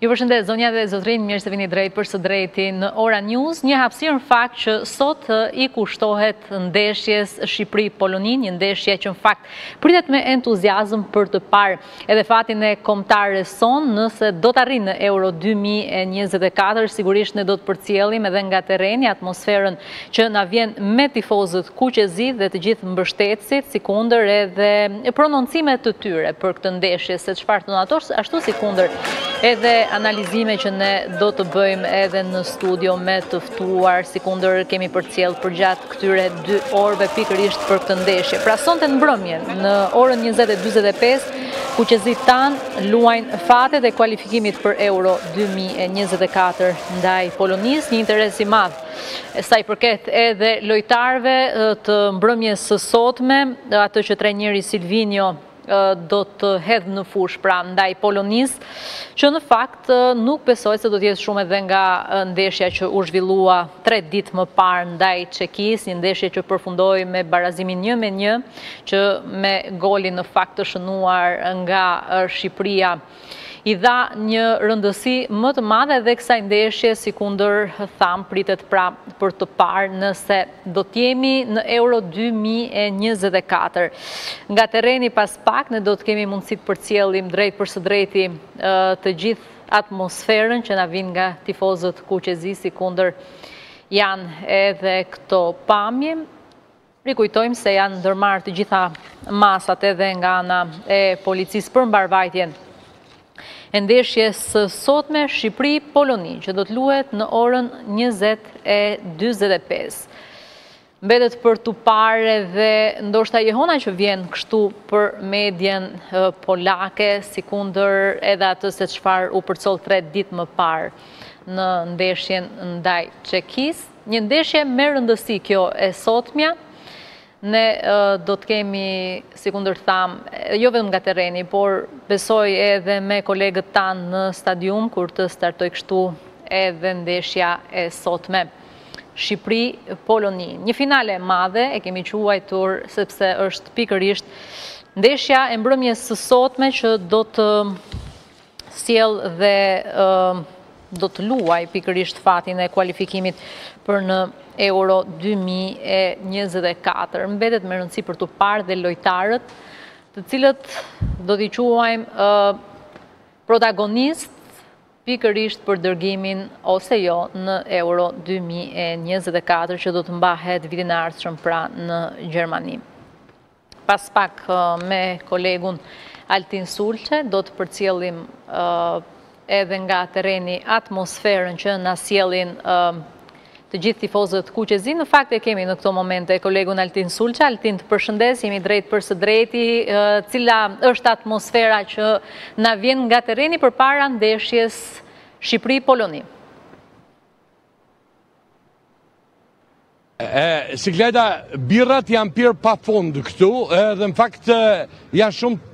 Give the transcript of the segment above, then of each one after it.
Ju përshëndes, zonja dhe zotërinj, mirë se vini drejtpërsëdrejti në Ora News, një hapësirë në fakt që sot i kushtohet ndeshjes Shqipëri-Poloni, një ndeshje që në fakt pritet me entuziazëm për të parë edhe fatin e kombëtares sonë, nëse do të arrijnë në Euro 2024, sigurisht ne do të përcjellim edhe nga terreni atmosferën që na vjen me tifozët kuqezi dhe të gjithë mbështetësit, sikundër edhe prononcime të tyre për këtë ndeshje, se çfarë të natosh, ashtu sikundër edhe analizime që ne do të bëjmë edhe në studio me të ftuar, sikundër kemi përcjellë përgjatë këtyre dy orëve pikërisht për këtë ndeshje. Pra sonte në mbrëmje, në orën 20.45, kuqezinjtë tanë luajnë fatet e kualifikimit për Euro 2024 ndaj Polonisë, një interes i madh E sa i përket edhe lojtarëve të mbrëmjes së sotme, atë që trajneri Silvinjo do të hedhë në fushë pra ndaj Polonisë, që në fakt nuk besoj se do të jetë shumë edhe nga ndeshja që u zhvillua tre ditë më parë ndaj Çekisë, një ndeshje që përfundoi me barazimin një me një, që me golin në fakt të shënuar nga Shqipëria. i dha një rëndësi më të madhe edhe kësaj ndeshje sikundër thamë pritet pra për të parë nëse do të jemi në Euro 2024. Nga terreni pas pak ne do të kemi mundësi të përcjellim drejtpërsëdrejti të gjithë atmosferën që na vjen nga tifozët kuqezi sikundër janë edhe këto pamje. Rikujtojmë se janë ndërmarrë të gjitha masat edhe nga ana e policisë për mbarëvajtjen e ndeshjes së sotme Shqipëri-Poloni, që do të luhet në orën 20.45. Mbetet për t'u parë edhe ndoshta jehona që vjen kështu për median polake, sikundër edhe atë se çfarë u përcoll tre ditë më parë në ndeshjen ndaj Çekisë. Një ndeshje me rëndësi kjo e sotmja, ne do të kemi, sikundër thamë, jo vetëm nga terreni, por besoj edhe me kolegët tanë në stadium, kur të startojë kështu edhe ndeshja e sotme. Shqipëri, Poloni. Një finale e madhe e kemi quajtur, sepse është pikërisht ndeshja e mbrëmjes së sotme që do të sjellë dhe do të luajë pikërisht fatin e kualifikimit për në Euro 2024. Mbetet me rëndësi për t'u parë dhe lojtarët, të cilët do t'i quajmë protagonistë pikërisht për dërgimin ose jo në Euro 2024 që do të mbahet vitin e ardhshëm pra në Gjermani. Pas pak me kolegun Altin Sulçe do të përcjellim edhe nga terreni atmosferën që na sjellin të gjithë tifozët kuqezi. Në fakt e kemi në këto momente kolegun Altin Sulçe. Altin të përshëndes, jemi drejt për së drejti, cila është atmosfera që na vjen nga terreni përpara ndeshjes Shqipëri-Poloni. E, Siklejda, birrat janë pirë pa fund këtu, edhe në fakt janë shumë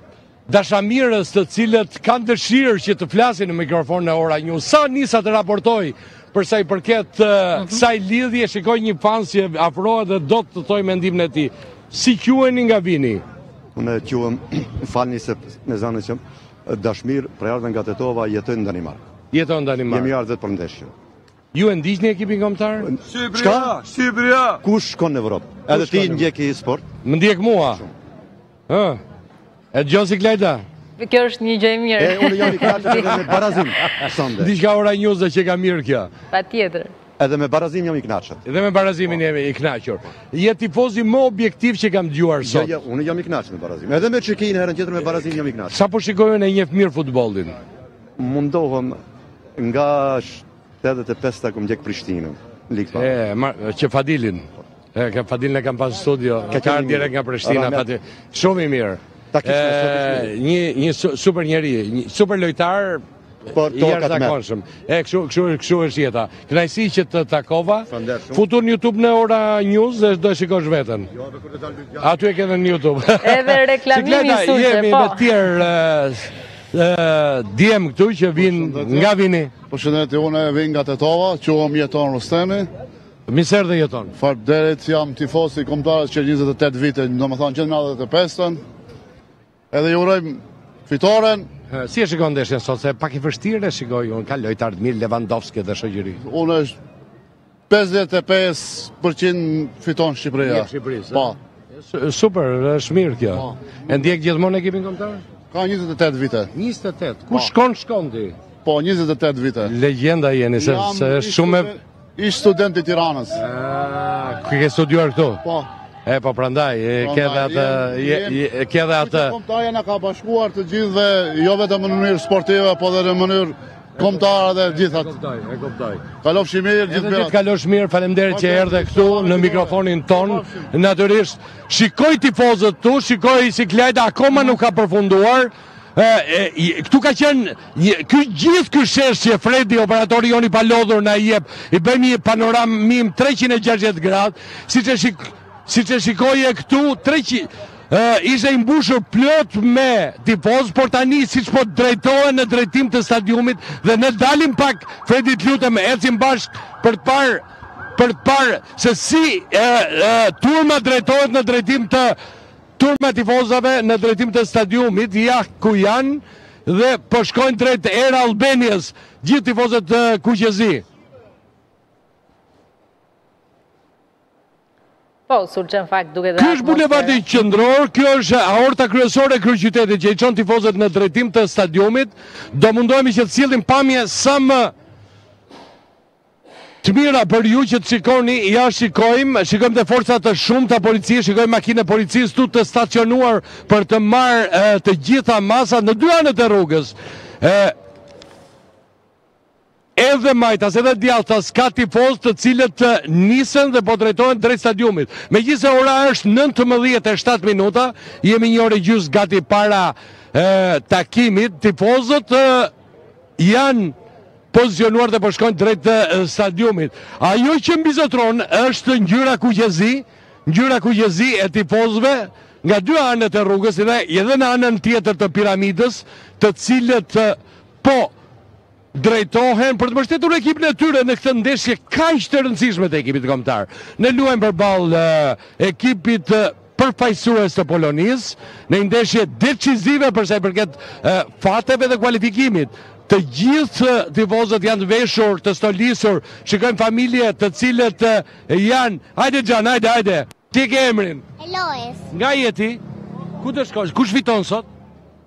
dashamirës të cilët kanë dëshirë që të flasin në mikrofon në Ora News. Sa nisa të raportoj për sa i përket uh, mm -hmm. kësaj lidhje, shikoj një fans që afrohet dhe do të doja mendimin e tij. Si quheni, nga vini? Unë quhem, falni se me zan, Dashmir, prejardhjen nga Tetova, jetoj në Danimarkë. Jeton në Danimarkë. Jemi ardhë për ndeshjen. Ju e ndiqni ekipin kombëtar? Çka? Shqipëria. Kush shkon në Evropë? Edhe ti ndjek sport? Më ndjek mua. Ë. E dëgjon Siklejda? Kjo është një gjë e mirë. E unë jam i kënaqur me barazim. Sonde. Diçka Ora News do të thotë ka mirë kjo. Patjetër. Edhe me barazim jam i kënaqur. Edhe me barazimin po. jam i kënaqur. Je tifozi më objektiv që kam dëgjuar jo, sot. Jo, jo, unë jam i kënaqur me barazim. Edhe me Çekinë herën tjetër me barazim jam i kënaqur. Sa po shikoj unë e njeh mirë futbollin? Mundohem nga Tetëdhjetë e pesë vjet kam ndjek Prishtinën. Lig pa. E, ma, që Fadilin. E, ka Fadilin e kam pas studio. Ka qenë direkt nga Prishtina, Fadil. Shumë i mirë. Ta kishim në sot Një, një super njeri, një super lojtar, Po to ka të mëshëm. E kështu kështu kështu është jeta. Kënaqësi që të takova. Futu në YouTube në Ora News dhe do e shikosh veten. Jo, po kur të dalë video. Aty e ke në YouTube. Edhe reklamimi i sultë. Jemi po. me të tjerë ë djem këtu që vijnë, nga vini. Përshëndetje, unë vij nga Tetova, quhem Jeton Rustemi. Mirë se erdhe Jeton. Faleminderit, jam tifoz i Kombëtares që 28 vite, domethënë që në 95-ën. Edhe ju uroj fitoren. Si e shikon ndeshjen sot se pak e vështirë e shikoj unë, ka lojtarë të mirë Lewandowski dhe shoqëria. Unë është Pesëdhjetë e pesë për qind fiton Shqipëria. I jep Shqipërisë, a? Po. Super, është mirë kjo. Po. E ndjek gjithmonë ekipin kombëtar? Ka 28 vite. 28. Ku po. shkon shkon ti? Po, 28 vite. Legjenda jeni se se është shumë, ish-student i Tiranës. Ah, ku ke studiuar këtu? Po. E po prandaj, ke dhe atë, ke dhe atë. Kombëtarja na ka bashkuar të gjithë dhe jo vetëm në mënyrë sportive, po dhe në mënyrë Kombëtare dhe gjitha. E kuptoj, e kuptoj. Kalofsh mirë, gjithë të mirat. Kalofsh mirë, faleminderit që erdhe këtu në mikrofonin tonë. Natyrisht, shikoj tifozët këtu, shikoj Siklejda akoma nuk ka përfunduar. Këtu ka qenë, ky gjithë ky shesh që Fredi, operatori jonë i palodhur na jep, i bëjmë një panoramim 360 gradë, siç shikoj, Siç e shikoje këtu, treqi, ishe i mbushur plot me tifozë, por tani siç po drejtohet në drejtim të stadiumit dhe në dalim pak, Fredi të lutem, ecim bashkë për të parë, për të parë se si e, e, turma drejtohet në drejtim të turma e tifozave në drejtim të stadiumit, ja ku janë, dhe po shkojnë drejt Air Albanias, gjithë tifozët kuqezi. Po, super në fakt duket dhe atmosfera. Ky është bulevardi qendror, kjo është aorta kryesore e kryeqytetit që i çon tifozët në drejtim të stadiumit. Do mundohemi që të sjellim pamje sa më të mira për ju që të shikoni, ja shikojmë, shikojmë të forca të shumta policie, shikojmë makinën e policisë këtu të stacionuar për të marrë të gjitha masat në dy anët e rrugës. Edhe majtas, edhe djathtas ka tifozë të cilët nisen dhe po drejtohen drejt stadiumit. Megjithëse ora është nëntëmbëdhjetë e shtatë minuta, jemi një orë e gjysmë gati para takimit, tifozët janë pozicionuar dhe po shkojnë drejt stadiumit. Ajo që mbizotron është ngjyra kuqezi, ngjyra kuqezi e tifozëve nga dy anët e rrugës edhe në anën tjetër të piramidës, të cilët po drejtohen për të mbështetur ekipin e tyre në këtë ndeshje kaq të rëndësishme të ekipit kombëtar. Ne luajmë përballë ekipit përfaqësues të Polonisë në një ndeshje decizive për sa i përket fateve dhe kualifikimit. Të gjithë tifozët janë të veshur, të stolisur, shikojmë familje të cilët janë, hajde Xhan, hajde, hajde. Si e ke emrin? Eloes. Nga je ti? Ku do shkosh? Kush fiton sot?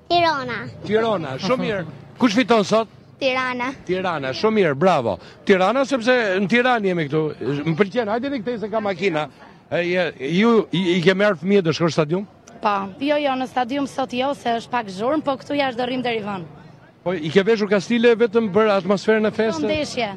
Tirana. Tirana, shumë mirë. Kush fiton sot? Tirana. Tirana, shumë mirë, bravo. Tirana sepse në Tiranë jemi këtu. Më pëlqen, hajde një këtej se ka makina. Ju i ke marrë fëmijët të shkosh në stadium? Po. Jo, jo, në stadium sot jo, se është pak zhurmë, po këtu jashtë do rrimë deri vonë. Po i ke veshur kastile vetëm për atmosferën e festës? Po ndeshje.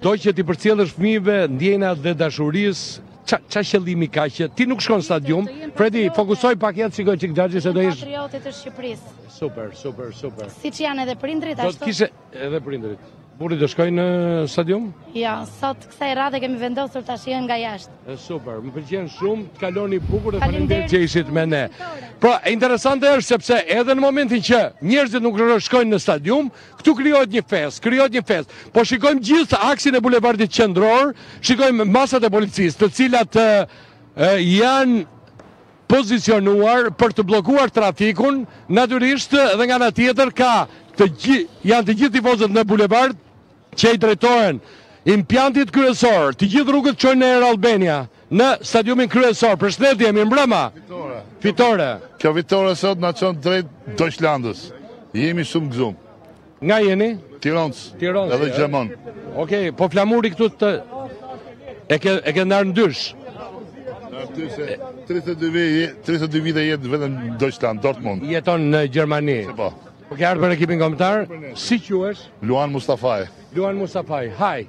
Do që t'i përcjellësh fëmijëve ndjenjat e dashurisë, ça ça qëllimi ka që ti nuk shkon në stadium? Fredi, fokusoji pak ja shikoji çik xhaxhi se do jesh patriotit të Shqipërisë. Super, super, super. Siç janë edhe prindrit ashtu. Do të kishe edhe prindrit. Burri do shkojë në stadium? Jo, sot kësaj radhe kemi vendosur ta shijojmë nga jashtë. Super, më pëlqen shumë, të kaloni bukur dhe faleminderit që ishit me ne. Pra, interesante është sepse edhe në momentin që njerëzit nuk shkojnë në stadium, Këtu krijohet një festë, krijohet një festë. Po shikojmë gjithë aksin e bulevardit qendror, shikojmë masat e policisë, të cilat janë pozicionuar për të bllokuar trafikun, natyrisht dhe nga ana tjetër ka janë të gjithë tifozët në bulevard që i drejtohen impiantit kryesor. Të gjitha rrugët çojnë në Air Albania. Në stadiumin kryesor, përshëndetje, mirëmbrëma! Fitore! Fitore! Kjo fitore sot na çon drejt Dojshlandës. Jemi shumë gëzum. Nga jeni? Tironës. Tironës. Edhe Gjermon. Okej, po flamuri këtu të... E ke, e ke ndarë në dysh? 32 vite jetoj vetëm në Dojshlandë, Dortmund. Jeton në Gjermani. Se po. Po ke ardhë për ekipin kombëtar? Si quhesh? Luan Mustafaj. Luan Mustafaj, haj.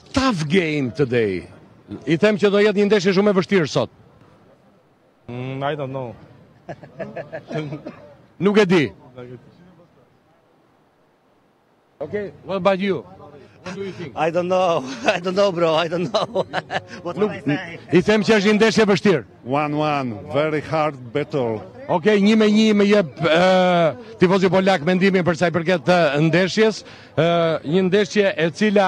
Tough game today. I them që do jetë një ndeshje shumë e vështirë sot. Mm, I don't know. Nuk e di. Okay, what about you? What do you think? I don't know. I don't know, bro. I don't know. What do I say? I them që është një ndeshje e vështirë. 1-1, very hard battle. Ok, një me një më jep uh, tifozi polak mendimin për sa i përket uh, ndeshjes, uh, një ndeshje e cila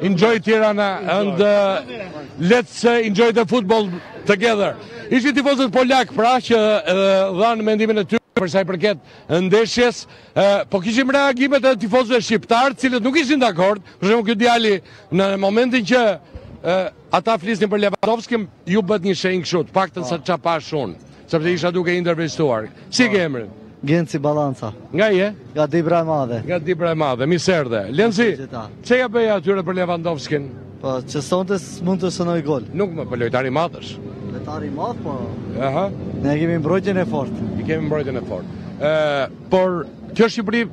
Enjoy Tirana and uh, let's uh, enjoy the football together. Ishin tifozët polakë pra që uh, dhanë mendimin e tyre për sa i përket ndeshjes, uh, po kishim reagimet edhe tifozëve shqiptarë, të cilët nuk ishin dakord, për shembull ky djali në momentin që uh, Ata flisnin për Lewandowskin, ju bëtë një shenjë kështu, të paktën sa ça pashë unë, sepse isha duke intervistuar. Si ke emrin? Genci Balanca. Nga je? Nga Dibra e Madhe. Nga Dibra e Madhe, mirë se erdhe. Genci, çfarë ia bëje atyre për Lewandowskin? Po, që sonte s'mund të shënojë gol. Nuk mund, por po lojtar i madh është. Lojtar i madh, po... Aha. Ne kemi mbrojtjen e fortë. E kemi mbrojtjen e fortë. por, kjo Shqipëri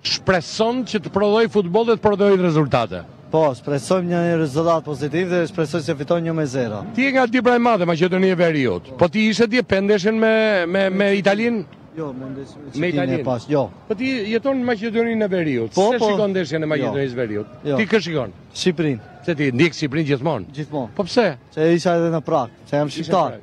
Shpreson që të prodhojë futboll dhe të prodhojë rezultate? Po, shpresojmë një rezultat pozitiv dhe shpresoj se fitojmë një me zero. Ti je nga Dibra e Madhe, Maqedoni e Veriut. Po ti dje e pe ndeshjen me, me, me Italinë? Jo, me ndeshjen me Italinë. Me pas, jo. Po ti jeton në Maqedoninë e Veriut. Po, po. S'e shikon ndeshjen e jo. Maqedonisë së Veriut. Jo. Ti kë shikon? Shqipërinë. Se ti ndjek Shqipërinë gjithmonë. Gjithmonë. Po pse? Se isha edhe në Pragë, se jam shqiptar.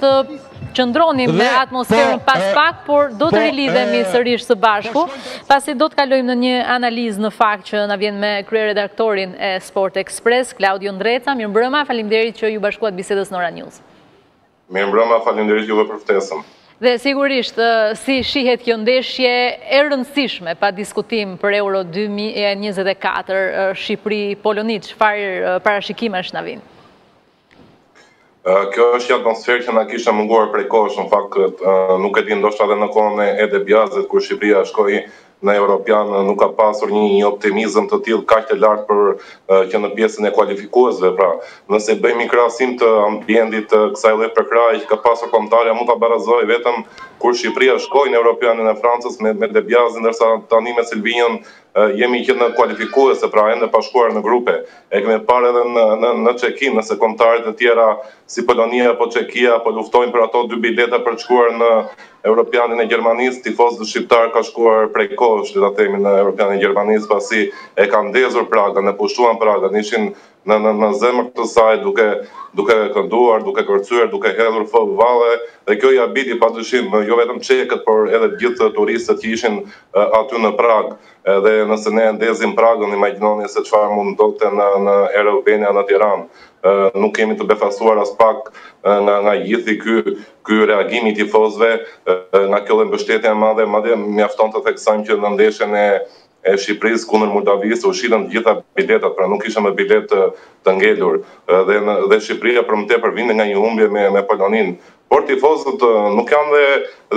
të qëndronim me atmosferën po, pas pak, por do të po, rilidhemi sërisht së bashku, pasi do të kalojmë në një analizë në fakt që na vjen me kryeredaktorin e Sport Express, Klaudio Ndreca, mirëmbrëma, faleminderit që iu bashkuat bisedës në Ora News. Mirëmbrëma, faleminderit juve për ftesën. Dhe sigurisht, si shihet kjo ndeshje e rëndësishme pa diskutim për Euro 2024, Shqipëri-Poloni, çfarë parashikimesh na vijnë? Kjo është një atmosferë që na kishte munguar prej kohësh, në fakt nuk e di ndoshta edhe në kohën e De Biasit kur Shqipëria shkoi në Europian nuk ka pasur një një optimizëm të tillë kaq të lartë për që në pjesën e kualifikuesve. Pra, nëse bëjmë një krahasim të ambientit të kësaj lloj përkrahjeje që ka pasur kombëtarja mund ta barazoj vetëm kur Shqipëria shkoi në Europianin e Francës me me De Biasin ndërsa tani me Sylvinhon Jemi që në kualifikuese, pra ende pa shkuar në grupe. E kemi parë edhe në në Çeki, nëse kombëtare të tjera si Polonia apo Çekia po luftojnë për ato dy bileta për të shkuar në Europianin e Gjermanisë, tifozët shqiptarë kanë shkuar prej kohësh, le ta themi, në Europianin e Gjermanisë, pasi e kanë ndezur Pragën, e pushtuan Pragën, ishin në zemër të saj duke duke kënduar, duke kërcyer, duke hedhur valle dhe kjo i habiti padyshim jo vetëm çekët por edhe të gjithë turistët që ishin aty në Pragë edhe nëse ne e ndezim Pragën imagjinoni se çfarë mund të ndodhte në në Air Albania në Tiranë nuk jemi të befasuar aspak nga nga gjithë ky ky reagim i tifozëve nga kjo dhe mbështetja e madhe madje mjafton të theksojmë që në ndeshjen e e Shqipërisë kundër Moldavisë u shitën të gjitha biletat, pra nuk kishte më biletë të ngelur dhe dhe Shqipëria për më tepër vinte nga një humbje me me Poloninë. Por tifozët nuk janë dhe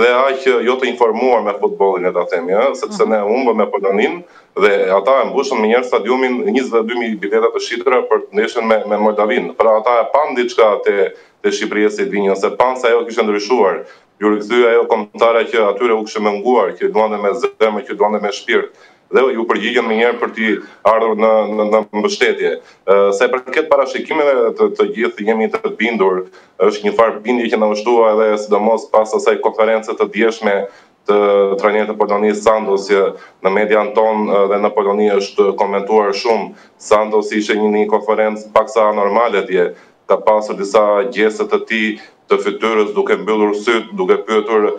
dhe aq jo të informuar me futbollin, le ta themi, ëh, sepse mhm. ne humbëm me Poloninë dhe ata e mbushën menjëherë stadiumin 22000 bileta të shitura për ndeshjen me me Moldavinë. Pra ata e panë diçka te te Shqipëria e Silvinjos, e panë se ajo kishte ndryshuar u rikthye ajo kombëtare që atyre u kishte munguar, që luante me zemër, që luante me shpirt dhe iu përgjigjën menjëherë për t'i ardhur në në mbështetje. Sa i përket parashikimeve të, të gjithë jemi të bindur, është një farë bindje që na u shtua edhe sidomos pas asaj konference të djeshme të trajnerit të Polonisë Santos që në median tonë dhe në Poloni është komentuar shumë. Santos ishte një një konferencë paksa anormale dje, ka pasur disa gjeste të tij të fytyrës duke mbyllur sytë duke pyetur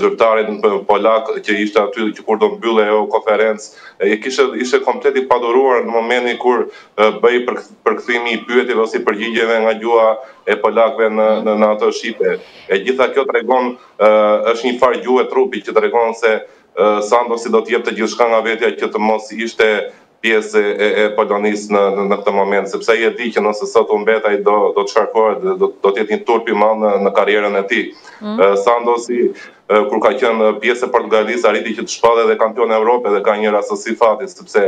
zyrtarin polak që ishte aty që kur do mbyllej ajo konferencë e kishte ishte komplet i paduruar në momentin kur bëhej përkthimi i pyetjeve ose i përgjigjeve nga gjuha e polakëve në në, në atë shqipe. E gjitha kjo tregon është një farë gjuhe trupi që tregon se Santosi do të jepte gjithçka nga vetja që të mos ishte pjesë e e Polonisë në në këtë moment, sepse ai e di që nëse sot humbet ai do do të shkarkohet dhe do do të jetë një turp i madh në në karrierën e tij. Mm. Santosi kur ka qenë pjesë e Portugalisë arriti që të shpallej edhe kampion Evrope dhe ka një rastësi fati sepse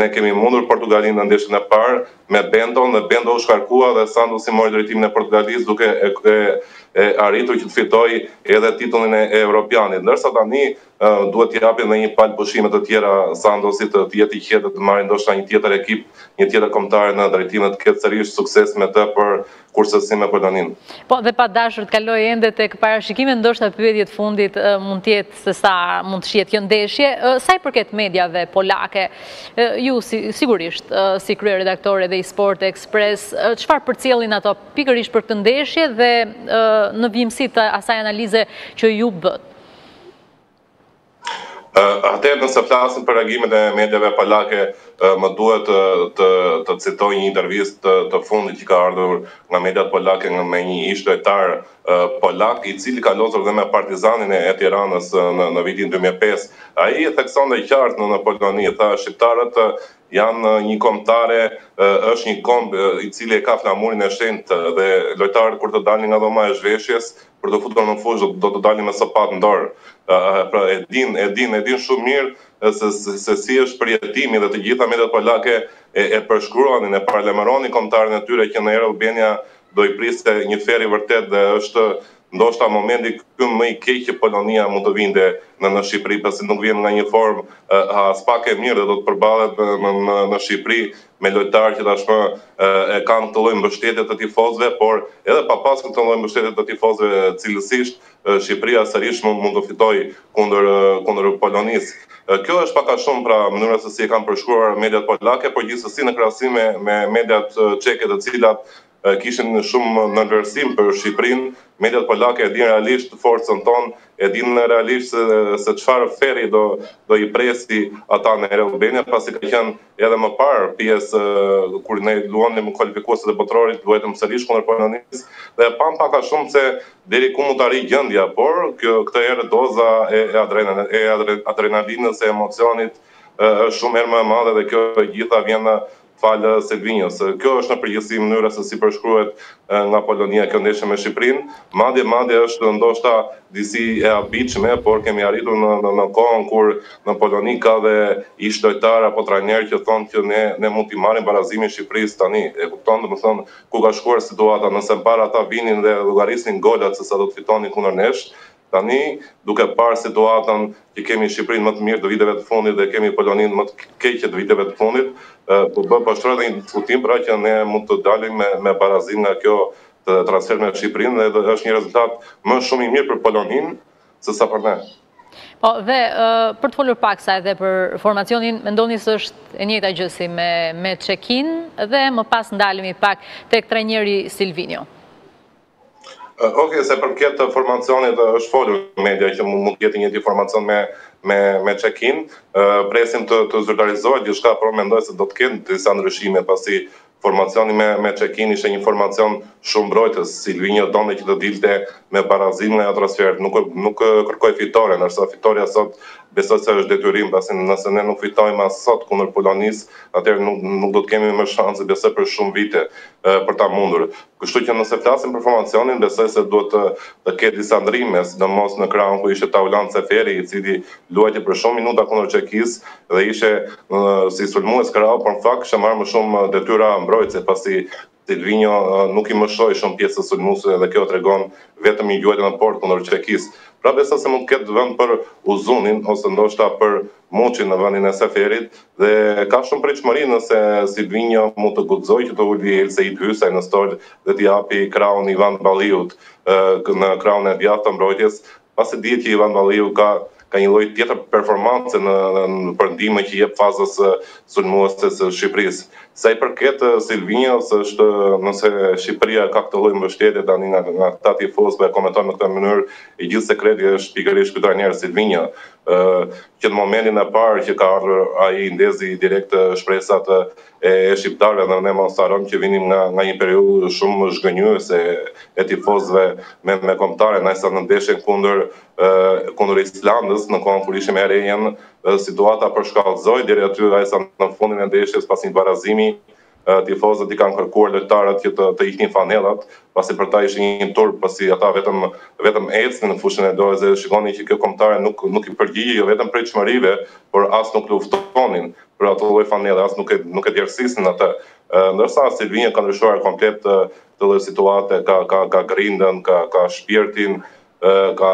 ne kemi mundur Portugalinë në ndeshjen e parë me Benton dhe Bento u shkarkua dhe Santosi mori drejtimin e Portugalisë duke e, e, e arritur që të fitojë edhe titullin e, e Evropianit. Ndërsa tani duhet t'i japim dhe një palë pushime të tjera Santosit, të jetë i qetë dhe të marrë ndoshta një tjetër ekip, një tjetër kombëtare në drejtim dhe të ketë sërish sukses me të, por kurrsesi me Poloninë. Po, dhe pa dashur të kaloj ende tek parashikimet, ndoshta pyetje të fundit mund të jetë se sa mund të shihet kjo ndeshje. Sa i përket mediave polake, ju sigurisht si kryeredaktor edhe i Sport Express, çfarë përcjellin ato pikërisht për këtë ndeshje dhe në vijimësi të asaj analize që ju bëtë? Atëherë nëse flasim për reagimin e mediave polake, më duhet të të, të citoj një intervistë të, të fundit që ka ardhur nga mediat polake nga me një ish lojtar polak, i cili ka lozur dhe me Partizanin e Tiranës në në vitin 2005. Ai e theksonte qartë në, në Poloni, tha shqiptarët janë një kombëtare, është një komb i cili e ka flamurin e shenjtë dhe lojtarët kur të dalin nga dhoma e zhveshjes, për t'u futur në fushë do të dalin me sopatë në dorë. Pra e din, e din, e din shumë mirë se se si është përjetimi dhe të gjitha mediat polake e, e përshkruanin, e paralajmëronin kombëtaren e tyre që në Air Albania do i priste një ferr i vërtetë dhe është ndoshta momenti ky më i keq që Polonia mund të vinte në në Shqipëri, pasi nuk vjen nga një formë aspak e mirë dhe do të përballet në në në Shqipëri me lojtarë që tashmë e kanë këtë lloj mbështetje të tifozëve, por edhe pa pasur këtë lloj mbështetje të tifozëve cilësisht Shqipëria sërish mund të fitojë kundër kundër Polonisë. Kjo është pak a shumë pra mënyra se si e kanë përshkruar mediat polake, por gjithsesi në krahasim me me mediat çeke të cilat kishin shumë nënvlerësim për Shqipërinë, mediat polake e dinë realisht forcën tonë, e dinë realisht se çfarë ferri do do i presë ata në Air Albania, pasi ka qenë edhe më parë pjesë kur ne luanim në kualifikueset e Botërorit, luajtëm sërish kundër Polonisë dhe e pamë pak a shumë se deri ku mund të arrijë gjendja, por kjo këtë herë doza e e adrenalinës, e emocionit është shumë herë më e madhe dhe kjo e gjitha vjen falë Silvinjos. Kjo është në përgjithësi mënyra se si përshkruhet nga Polonia kjo ndeshje me Shqipërinë. Madje, madje është ndoshta disi e habitshme, por kemi arritur në në në kohën kur në Poloni ka dhe ish-lojtarë apo trajnerë që thonë që ne ne mund t'i marrim barazimin Shqipërisë tani. E kupton, domethënë, ku ka shkuar situata. Nëse para ata vinin dhe llogarisnin golat se sa do të fitonin kundër nesh, Tani, duke parë situatën që kemi Shqipërinë më të mirë të viteve të fundit dhe kemi Poloninë më të keqe të viteve të fundit, po bëhet, po shtrohet edhe një diskutim pra që ne mund të dalim me barazim nga kjo transfertë me Shqipërinë dhe është një rezultat më shumë i mirë për Poloninë se sa për ne. Po, dhe për të folur paksa edhe për formacionin, mendoni se është e njëjta gjë si me Çekinë dhe më pas ndalemi pak tek trajneri Silvinjo. Ok, sa i përket formacionit është folur në media që mund të jetë i njëjti formacion me me me Çekinë, presim të të zyrtarizohet gjithçka, por mendoj se do të kenë disa ndryshime pasi formacioni me me Çekinë ishte një formacion shumë mbrojtës. Silvinjo donte që të dilte me barazim nga ajo transfertë, nuk nuk kërkoi fitore, ndërsa fitorja sot besoj se është detyrim, pasi nëse ne nuk fitojmë as sot kundër Polonisë, atëherë nuk nuk do të kemi më shanse besoj për shumë vite për ta mundur. Kështu që nëse flasim për formacionin, besoj se duhet të të ketë disa ndrrime, sidomos në krahun ku ishte Taulant Seferi, i cili luajti për shumë minuta kundër Çekisë dhe ishte si sulmues krau, por në fakt kishte marrë më shumë detyra mbrojtëse, pasi Sylvinho nuk i mëshoi shumë pjesës sulmuese dhe kjo tregon vetëm një gjuajtje në portë kundër Çekisë. Pra besoj se mund të ketë vend për Uzunin ose ndoshta për Muçin në vendin e Seferit dhe ka shumë pritshmëri nëse Sylvinho mund të guxojë që të uli Elseid Hysaj në stol dhe t'i japi krahun Ivan Balliut në krahun e djathtë të mbrojtjes, pasi dihet që Ivan Balliu ka ka një lloj tjetër performance në, për ndihmën që i jep fazës sulmuese së Shqipërisë. Sa i përket Sylvinhos është nëse Shqipëria ka këtë lloj mbështetje tani nga këta tifozë po e komentojnë në këtë mënyrë, i gjithë sekreti është pikërisht ky trajner Sylvinho. që në momentin e parë që ka ardhur ai i ndezi direkt shpresat e shqiptarëve dhe ne mos harrojmë që vinim nga nga një periudhë shumë zhgënjyese e tifozëve me me kombëtaren, aq sa në ndeshjen kundër kundër Islandës në kohën kur ishim me Rejën situata përshkallëzoi deri aty, aq sa në fundin e ndeshjes pas një barazimi tifozët i kanë kërkuar lojtarët që të të hiqnin fanellat, pasi për ta ishte një turp, pasi ata vetëm vetëm ecnin në fushën e lojës dhe shikonin që kjo kombëtare nuk nuk i përgjigjej jo vetëm pritshmërive, por as nuk luftonin për atë lloj fanelle, as nuk e nuk e djersisnin atë. Ndërsa Sylvinho ka ndryshuar komplet këtë lloj situate, ka ka ka grintën, ka ka shpirtin, ka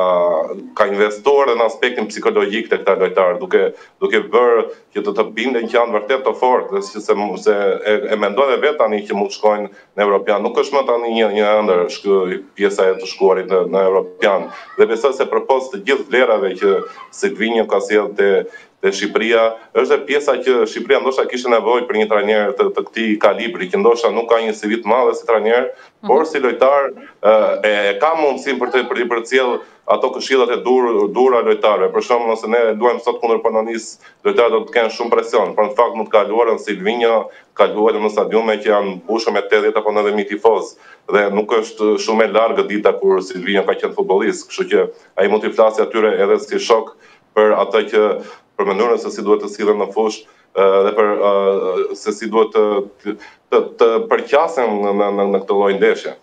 ka investuar edhe në aspektin psikologjik te këta lojtarë, duke duke bërë që të të binden që janë vërtet të fortë dhe se se, se e, e mendojnë edhe vetë tani që mund të shkojnë në Europian. Nuk është më tani një një ëndërr shky pjesa e të shkuarit në, në Europian. Dhe besoj se përpos të gjithë vlerave që Sylvinho ka sjellë te te Shqipëria, është dhe pjesa që Shqipëria ndoshta kishte nevojë për një trajner të, të këtij kalibri, që ndoshta nuk ka një CV të madhe si trajner, por si lojtar e ka mundësinë për të, për t'i përcjell ato këshillat e duhura lojtarëve. Për shembull, nëse ne luajmë sot kundër Polonisë, lojtarët do të kenë shumë presion, por në fakt mund të ka luajtur Silvinjo, ka luajtur në stadiume që janë mbushur me 80 apo 90 mijë tifozë dhe nuk është shumë e largët dita kur Silvinjo ka qenë futbollist, kështu që ai mund t'i flasë atyre edhe si shok për atë që për mënyrën se si duhet të sillen në fushë dhe për se si duhet të të përqasen në në në këtë lloj ndeshje.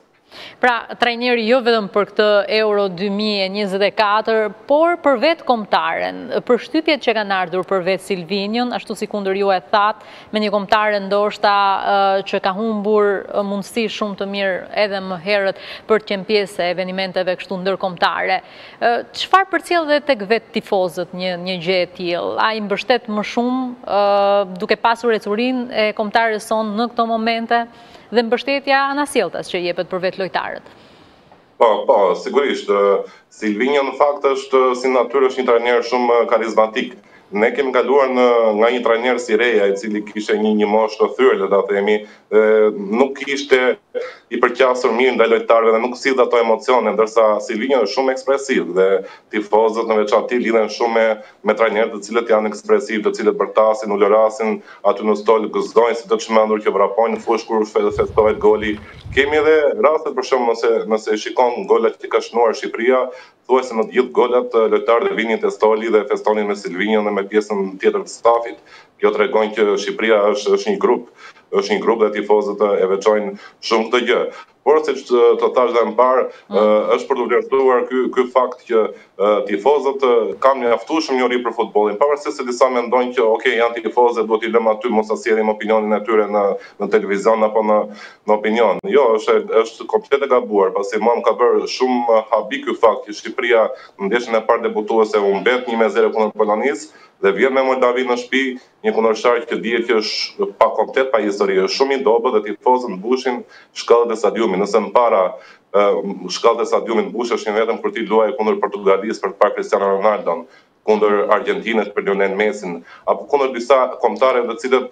Pra, trajneri jo vetëm për këtë Euro 2024, por për vetë kombëtaren, për shtytjet që kanë ardhur për vetë Silvinion, ashtu sikundër ju e thatë, me një kombëtare ndoshta që ka humbur mundësi shumë të mirë edhe më herët për të qenë pjesë e evenimenteve kështu ndërkombëtare. Çfarë përcjell dhe tek vetë tifozët një gjë e tillë? A i mbështet më shumë duke pasur ecurinë e kombëtares sonë në këto momente dhe mbështetja anasjelltas që jepet për vetë lojtarët? Po, po, sigurisht. Silvinjo në fakt është si natyrë është një trajner shumë karizmatik. Ne kemi kaluar në nga një trajner si Reja, i cili kishte një një moshë të thyer, le ta themi, dhe nuk ishte i përqasur mirë ndaj lojtarëve dhe nuk sillte ato emocione, ndërsa Silvinjo është shumë ekspresiv dhe tifozët në veçanti lidhen shumë me me trajnerët të cilët janë ekspresiv, të cilët bërtasin, ulërasin aty në stol, gëzojnë si të çmendur që vrapojnë në fushë kur festohet goli. Kemi edhe raste për shembull nëse nëse shikon golat që ka shënuar Shqipëria, Thuajse në të gjithë golat, lojtarët edhe vinin te stoli dhe e festonin me Silvinjon dhe me pjesën tjetër të stafit. Kjo tregon që Shqipëria është është një grup, është një grup dhe tifozët e veçojnë shumë këtë gjë. Por siç të thashë dhe më parë, është për të vlerësuar ky ky fakt që tifozët kanë mjaftueshëm njohuri për futbollin, pavarësisht se disa mendojnë që ok, janë tifozë e duhet t'i lëmë aty, mos ta sjellim opinionin e tyre në në televizion apo në në opinion. Jo, është e është komplet e gabuar, pasi mua më ka bërë shumë habi ky fakt që Shqipëria në ndeshjen e parë debutuese humbet një me zero kundër Polonisë dhe vjen me Moldavinë në shtëpi, një kundërshtar që dihet që është pa komplet pa histori, është shumë i dobët dhe tifozët mbushin shkallët e stadiumit, nëse më para shkallët e stadiumit mbusheshin vetëm kur ti luaje kundër Portugalisë për të parë Cristiano Ronaldon, kundër Argjentinës për Lionel Messin, apo kundër disa kombëtareve të cilat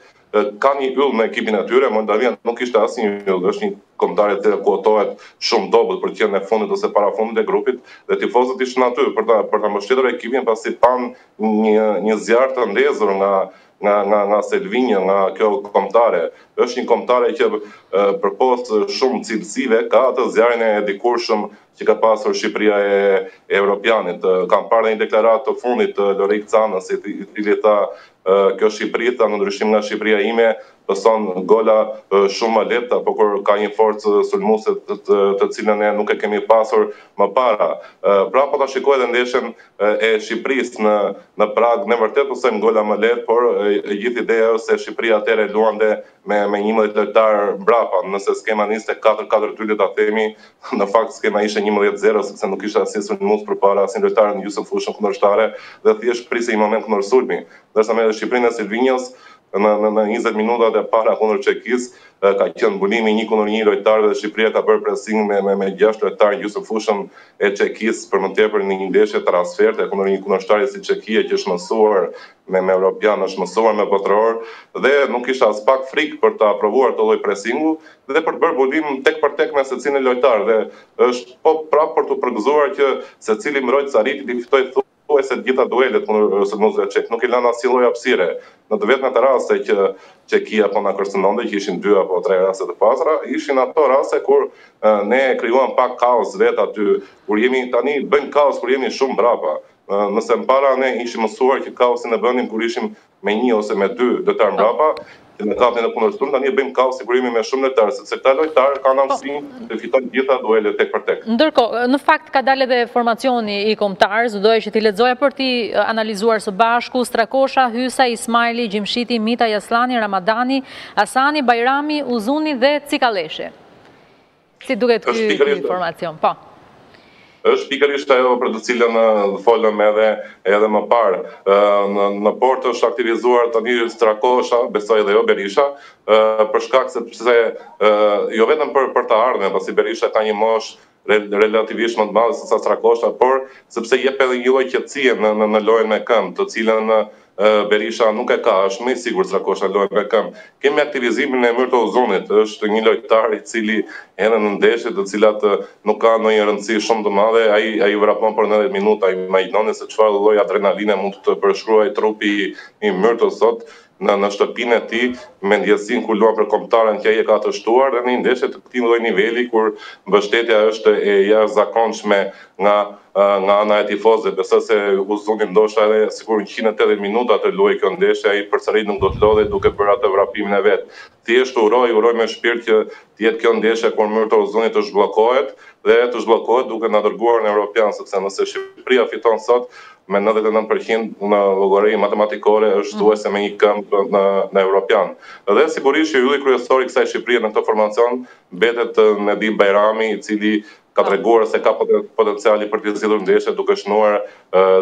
kanë një yll në ekipin e tyre, Moldavia nuk kishte asnjë yll, është një kombëtare e cila kuotohet shumë dobët për të qenë e fundit ose parafundit e grupit dhe tifozët ishin aty për ta për ta mbështetur ekipin pasi panë një një zjarr të ndezur nga nga nga nga Silvinjo, nga kjo kombëtare. Është një kombëtare që përpos shumë cilësive ka atë zjarrin e dikurshëm që ka pasur Shqipëria e Europianit. Kam parë dhe një deklaratë të fundit të Lorik Canës, i cili tha kjo Shqipëri, tha në ndryshim nga Shqipëria ime, pëson gola shumë më lehtë, por kur ka një forcë sulmuese të cilën ne nuk e kemi pasur më para. Pra po ta shikosh edhe ndeshjen e Shqipërisë në në Pragë, ne vërtet pësojmë gola më lehtë, por e gjithë ideja është se Shqipëria atëherë luante me me njëmbëdhjetë lojtar mbrapa, nëse skema niste katër katër dy le ta themi, në fakt skema ishte njëmbëdhjetë zero sepse nuk kishte asnjë sulmues përpara, asnjë lojtar në gjysëmfushën kundërshtare dhe thjesht priste një moment kundër sulmi. Ndërsa me Shqipërinë e Silvinjos në në në njëzet minutat e para kundër Çekisë ka qenë mbulimi një kundër një i lojtarëve dhe Shqipëria ka bërë presing me me me gjashtë lojtarë në gjysëmfushën e Çekisë, për më tepër në një ndeshje transferte kundër një kundërshtareje si Çekia që është mësuar me me europian është mësuar me botëror dhe nuk kishte aspak frikë për ta provuar këtë lloj presingu dhe për të bërë mbulim tek për tek me secilin lojtar dhe është po prapë për t'u përgëzuar që secili mbrojtës arriti t'i fitojë thuajse të gjitha duelet kundër sulmuesve çekë, nuk i lanë asnjë lloj hapësire. Në të vetmet raste që Çekia po na kërcënonte, që ishin dy apo tre raste të pastra, ishin ato raste kur ne krijuam pak kaos vetë aty, kur jemi tani bëjmë kaos kur jemi shumë mbrapa. nëse më para ne ishim mësuar që kaosin e bënim kur ishim me një ose me dy lojtarë mbrapa, dhe e kapnim kundërshtarin, tani e bëjmë kaosin kur jemi me shumë lojtarë, sepse këta lojtarë kanë po. aftësinë të fitojnë gjitha duelet tek për tek. Ndërkohë, në fakt ka dalë edhe formacioni i kombëtares, do doja që t'i lexoja për t'i analizuar së bashku, Strakosha, Hysaj, Ismajli, Gjimshiti, Mitaj, Asllani, Ramadani, Asani, Bajrami, Uzuni dhe Cikalleshi. Si duket ky formacion? Po. Është pikërisht ajo për të cilën folëm edhe edhe më parë. Në në portë është aktivizuar tani Strakosha, besoj edhe jo Berisha, për shkak sepse jo vetëm për për të ardhmen, pasi Berisha ka një moshë relativisht më të madhe se sa Strakosha, por sepse jep edhe një lloj qetësie në në lojën me këmbë, të cilën Berisha nuk e ka, është më i sigurt Strakosha në lojën me këmbë. Kemi aktivizimin e Myrto Uzunit, është një lojtar i cili edhe në ndeshje të cilat nuk ka ndonjë rëndësi shumë të madhe, ai ai vrapon për nëntëdhjetë minuta. Imagjinoni se çfarë lloj adrenaline mund të të përshkruajë trupin e Myrtos sot në në shtëpinë e tij, me ndjesinë kur luan për kombëtaren që ai e ka të shtuar dhe në një ndeshje të këtij lloj niveli kur mbështetja është e jashtëzakonshme nga nga ana e tifozëve. Besoj se Uzuni ndoshta edhe sikur njëqind e tetëdhjetë minuta të luajë kjo ndeshje, ai përsëri nuk do të lodhej duke bërë atë vrapimin e vet. Thjesht uroj, uroj me shpirt që të jetë kjo ndeshje kur Myrto Uzuni të zhbllokohet dhe të zhbllokohet duke na dërguar në Europian, sepse nëse Shqipëria fiton sot me nëntëdhjetë e nëntë për qind në llogari matematikore është thuajse me një këmbë në në Europian. Dhe sigurisht që ylli kryesor i kësaj Shqipërie në këtë formacion mbetet Nedim Bajrami, i cili ka treguar se ka potencialin për të zgjidhur ndeshje duke shënuar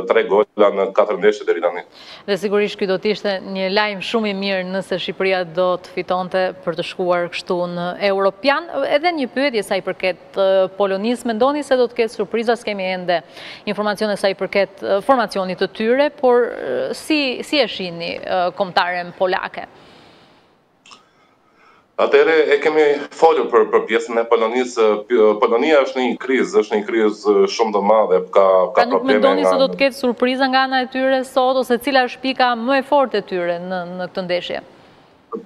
tre gola në katër ndeshje deri tani. Dhe sigurisht ky do të ishte një lajm shumë i mirë nëse Shqipëria do të fitonte për të shkuar kështu në Europian. Edhe një pyetje sa i përket Polonisë, mendoni se do të ketë surpriza, s'kemi ende informacione sa i përket formacionit të tyre, por si e shihni kombëtaren polake? Atëherë e kemi folur për për pjesën e Polonisë. Polonia është në një krizë, është në një krizë shumë të madhe, ka ka probleme. Nuk mendoni se do të ketë surpriza nga ana e tyre sot ose cila është pika më e fortë e tyre në në këtë ndeshje?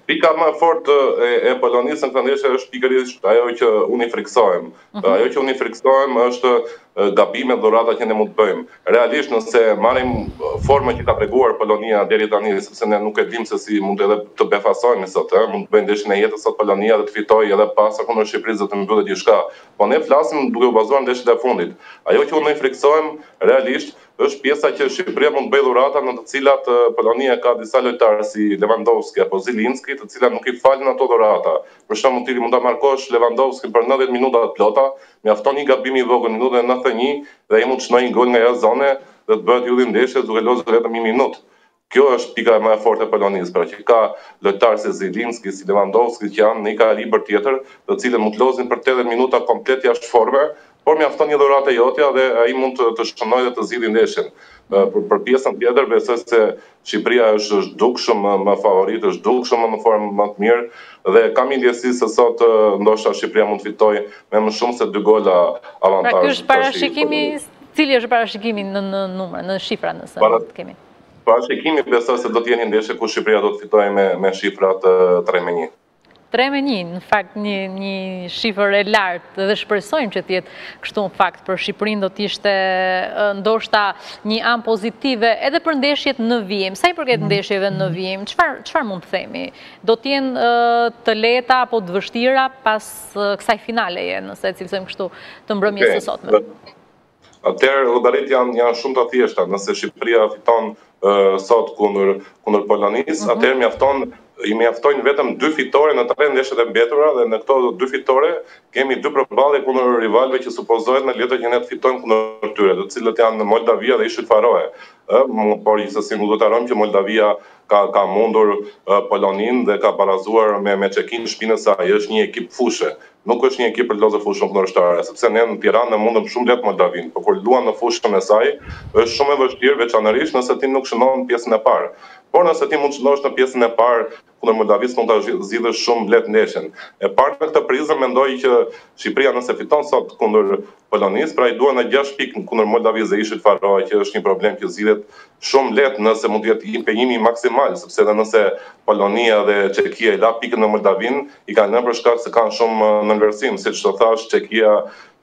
Pika më e fortë e, e Polonisë në këtë ndeshje është pikërisht ajo që unë i frikësohem. Ajo që unë i frikësohem është gabime, dhurata që ne mund të bëjmë. Realisht nëse marrim formën që ka treguar Polonia deri tani, sepse ne nuk e dimë se si mund edhe të befasohemi sot, ë, mund të bëjë ndeshjen e jetës sot Polonia dhe të fitojë edhe pastër kundër Shqipërisë dhe të mbyllë gjithçka. Po ne flasim duke u bazuar në ndeshjet e fundit. Ajo që unë i frikësohem realisht është pjesa që Shqipëria mund të bëjë dhurata në të cilat Polonia ka disa lojtarë si Lewandowski apo Zielinski, të cilat nuk i falin ato dhurata. Për shembull, ti mund ta markosh Lewandowskin për nëntëdhjetë minuta të plota, mjafton një gabim i vogël në minutën e nëntëdhjetë e një dhe ai mund të shënojë një gol nga jashtë zone dhe të bëhet ylli i ndeshjes duke lozur vetëm një minutë. Kjo është pika më e fortë e Polonisë, pra që ka lojtarë si Zielinski, si Lewandowski që janë në një kalibër tjetër, të cilët mund të lozin për tetëdhjetë minuta komplet jashtë forme Por mjafton një dhuratë e jotja dhe ai mund të shënojë dhe të zgjidhë ndeshjen. Për pjesën tjetër besoj se Shqipëria është dukshëm më favorit, është dukshëm më në formë më të mirë dhe kam një ndjesi se sot ndoshta Shqipëria mund të fitojë me më shumë se dy gola avantazh. Pra ky është parashikimi, cili është parashikimi në numra, në shifra nëse mund të kemi? Parashikimi besoj se do të jetë një ndeshje ku Shqipëria do të fitojë me shifrat tre me një. Tre me një, në fakt një, një shifër e lartë dhe shpresojmë që të jetë kështu në fakt për Shqipërinë do t'ishte ndoshta një anë pozitive edhe për ndeshjet në vijim. Sa i përket mhm. ndeshjeve në vijim, çfarë mund të themi? Do të jenë të lehta apo të vështira pas kësaj finaleje, nëse cilësojmë kështu të mbrëmjes së sotme? Atëherë llogaritë janë janë shumë të thjeshta, nëse Shqipëria fiton sot kundër kundër Polonisë, atëherë mjafton i mjaftojnë vetëm dy fitore në tre ndeshjet e mbetura dhe në këto dy fitore kemi dy përballje kundër rivalëve që supozohet në letër që ne të fitojmë kundër tyre, të cilët janë Moldavia dhe Ishujt Faroe. Ë, por gjithsesi nuk duhet të harrojmë që Moldavia ka ka mundur Poloninë dhe ka barazuar me me Çekinë në shtëpinë e saj. Është një ekip fushe. Nuk është një ekip për të lozur fushën kundërshtare, sepse ne në Tiranë e mundëm shumë lehtë Moldavinë, por kur luan në fushën e saj, është shumë e vështirë, veçanërisht nëse ti nuk shënon në pjesën e parë. Por nëse ti mund të shënosh në pjesën e parë, kundër Moldavisë mund ta zgjidhësh shumë lehtë ndeshjen. E parë në këtë prizëm, mendoj që Shqipëria nëse fiton sot kundër Polonisë, pra i duhen edhe gjashtë pikë në kundër Moldavisë dhe Ishujt Faroe që është një problem që zgjidhet shumë lehtë nëse mund të jetë impenjimi maksimal, sepse edhe nëse Polonia dhe Çekia i lanë pikët me Moldavinë, i kanë lënë për shkak se kanë shumë nënvlerësim, siç të thashë Çekia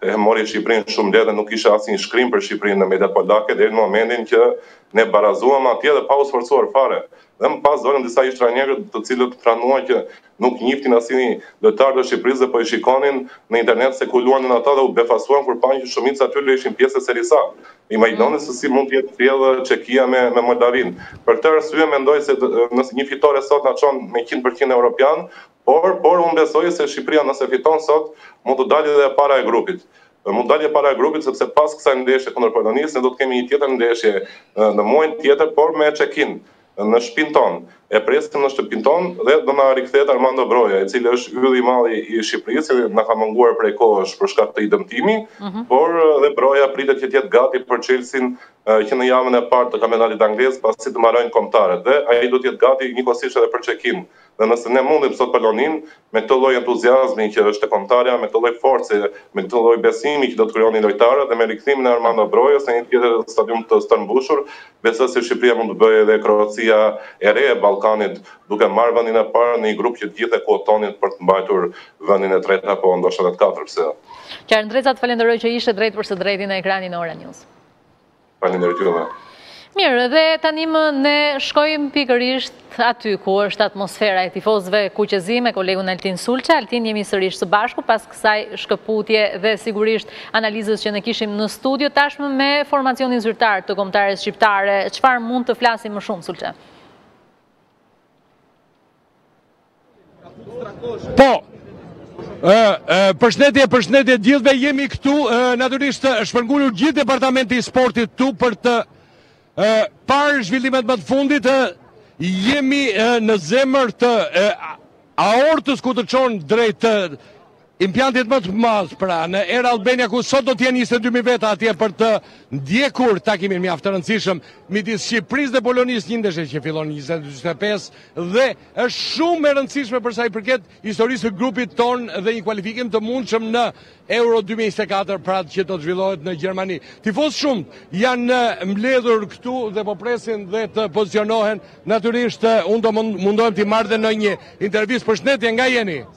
e mori Shqipërinë shumë lehtë dhe nuk kishte asnjë shkrim për Shqipërinë në mediat polake deri në momentin që ne barazuam atje dhe pa u sforcuar fare dhe më pas dolën disa ish-trajnerë të cilët pranuan që Nuk njiftin asnji lojtar të Shqipërisë dhe po i shikonin në internet se ku luanin ata dhe u befasuan kur panë që shumica e tyre ishin pjesë e Serie A. Imagjinoni se si mund të jetë sjellë Çekia me me Moldavinë. Për këtë arsye mendoj se një fitore sot na çon qind për qind në Europian, por por unë besoj se Shqipëria nëse fiton sot mund të dalë dhe e para e grupit. Mund të dalë e para e grupit sepse pas kësaj ndeshje kundër Polonisë ne do të kemi një tjetër ndeshje në muajin tjetër por me Çekinë. në shtëpinë tonë. E presim në shtëpinë tonë dhe do na rikthehet Armando Broja, i cili është ylli i madh i Shqipërisë, që na ka munguar prej kohësh për shkak të një dëmtimi, por dhe Broja pritet që të jetë gati për Çelsin që në javën e parë të kampionatit anglez, pasi të mbarojnë kombëtaret. Dhe ai do të jetë gati njëkohësisht edhe për Çekinë, Dhe nëse ne mundim sot Poloninë, me këtë lloj entuziazmi që është te kombëtarja, me këtë lloj force, me këtë lloj besimi që do të krijojnë lojtarët dhe me rikthimin e Armando Brojës në një tjetër stadium të stërmbushur, besoj se Shqipëria mund të bëhet Kroacia e re e Ballkanit, duke marrë vendin e parë në një grup që të gjithë e kuotonin për të mbajtur vendin e tretë apo ndoshta edhe të katërt, pse jo. Qartë Ndreza, të falenderoj që ishe drejtpërsëdrejti në ekranin e Ora News. Faleminderit ju dhe. Mirë, dhe tanimë ne shkojmë pikërisht aty ku është atmosfera e tifozëve kuqezi me kolegun Altin Sulçe. Altin jemi sërish së bashku pas kësaj shkëputje dhe sigurisht analizës që ne kishim në studio. Tashmë me formacionin zyrtar të kombëtares shqiptare, çfarë mund të flasim më shumë, Sulçe? Po, Përshëndetje, përshëndetje gjithëve. Jemi këtu natyrisht shpërngulur gjithë departamenti i sportit këtu për të parë zhvillimet më të fundit. Jemi në zemër të aortës ku të çon drejt Impiantit më të madh pra në Air Albania ku sot do të jenë 22 mijë veta atje për të ndjekur takimin mjaft të rëndësishëm midis Shqipërisë dhe Polonisë, një ndeshje që fillon 20:45 dhe është shumë e rëndësishme për sa i përket historisë së grupit tonë dhe një kualifikim të mundshëm në Euro 2024 pra që do të zhvillohet në Gjermani. Tifozë shumë janë mbledhur këtu dhe po presin dhe të pozicionohen. Natyrisht unë do mundohem të marr dhe një intervistë. Përshëndetje, nga jeni?